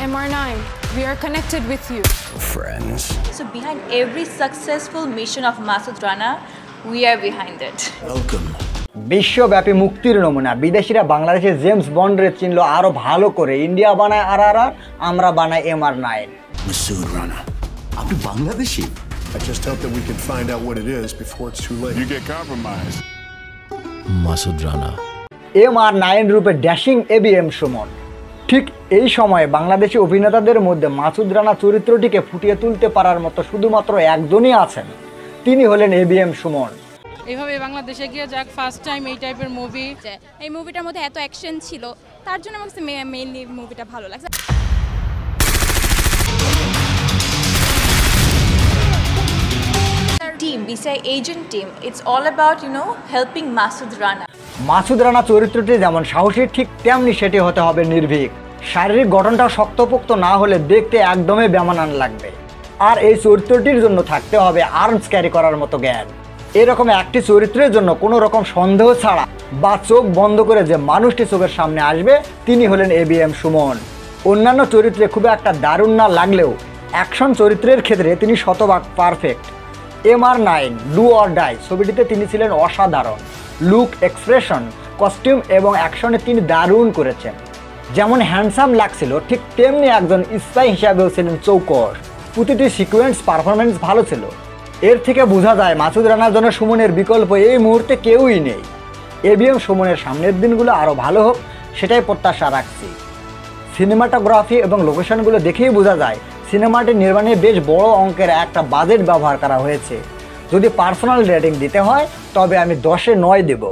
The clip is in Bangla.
MR9, we are connected with you. Friends. So behind every successful mission of Masood Rana, we are behind it. Welcome. বিশ্বব্যাপী মুক্তির নমুনা বিদেশিরা বাংলাদেশের জেমস বন্ডের চিনল আরও ভালো করে ইন্ডিয়া বানায় আর আর আর আমরা বানাই M R nine Masood Rana. আপনি Bangladeshi I just hope that we can find out what it is before it's too late. You get compromised. Masud Rana M R nine রূপে ড্যাশিং এবিএম সুমন ঠিক এই সময়ে বাংলাদেশি অভিনেতাদের মধ্যে মাসুদ রানা চরিত্রটিকে ফুটিয়ে তুলতে পারার মতো শুধুমাত্র একজনই আছেন। তিনি হলেন এবিএম সুমন। এইভাবে বাংলাদেশে গিয়ে যাক ফার্স্ট টাইম এই টাইপের মুভি এই মুভিটার মধ্যে এত অ্যাকশন ছিল তার জন্য আমার কাছে মেইনলি মুভিটা ভালো লাগছে। Team, BCI agent team, it's all about, you know, helping Masood Rana. Masud Rana চরিত্রটি যেমন সাহসী ঠিক তেমনি সেটি হতে হবে নির্ভীক। শারীরিক গঠনটা শক্তপোক্ত না হলে দেখতে একদমই বেমানান লাগবে। আর এই চরিত্রটির জন্য থাকতে হবে আর্মস ক্যারি করার মতো জ্ঞান। এরকম একটি চরিত্রের জন্য কোনো রকম সন্দেহ ছাড়া বা চোখ বন্ধ করে যে মানুষটি চোখের সামনে আসবে, তিনি হলেন এবিএম সুমন। অন্যান্য চরিত্রে খুব একটা দারুণ না লাগলেও অ্যাকশন চরিত্রের ক্ষেত্রে তিনি শতভাগ perfect M R nine do or die ছবিটিতে তিনি ছিলেন অসাধারণ। লুক এক্সপ্রেশন কস্টিউম এবং অ্যাকশনে তিনি দারুণ করেছেন। যেমন হ্যান্ডসাম লাগছিল, ঠিক তেমনি একজন স্পাই হিসাবেও ছিলেন চৌকর। প্রতিটি সিকোয়েন্স পারফরমেন্স ভালো ছিল। এর থেকে বোঝা যায়, মাসুদ রানার জন্য সুমনের বিকল্প এই মুহূর্তে কেউই নেই। এবিএম সুমনের সামনের দিনগুলো আরও ভালো হোক, সেটাই প্রত্যাশা রাখছি। সিনেমাটোগ্রাফি এবং লোকেশনগুলো দেখেই বোঝা যায় সিনেমাটি নির্মাণে বেশ বড় অঙ্কের একটা বাজেট ব্যবহার করা হয়েছে। যদি পার্সোনাল রেটিং দিতে হয়, তবে আমি দশে নয় দেবো।